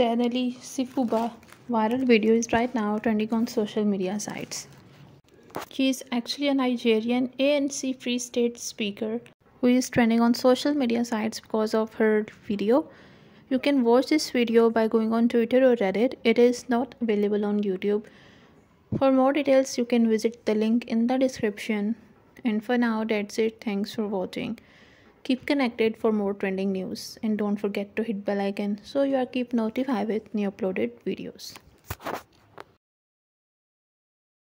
Ali Sifuba viral video is right now trending on social media sites. She is actually a Nigerian ANC Free State speaker who is trending on social media sites because of her video. You can watch this video by going on Twitter or Reddit. It is not available on YouTube. For more details, you can visit the link in the description. And for now, that's it. Thanks for watching. Keep connected for more trending news and don't forget to hit bell icon so you are keep notified with new uploaded videos.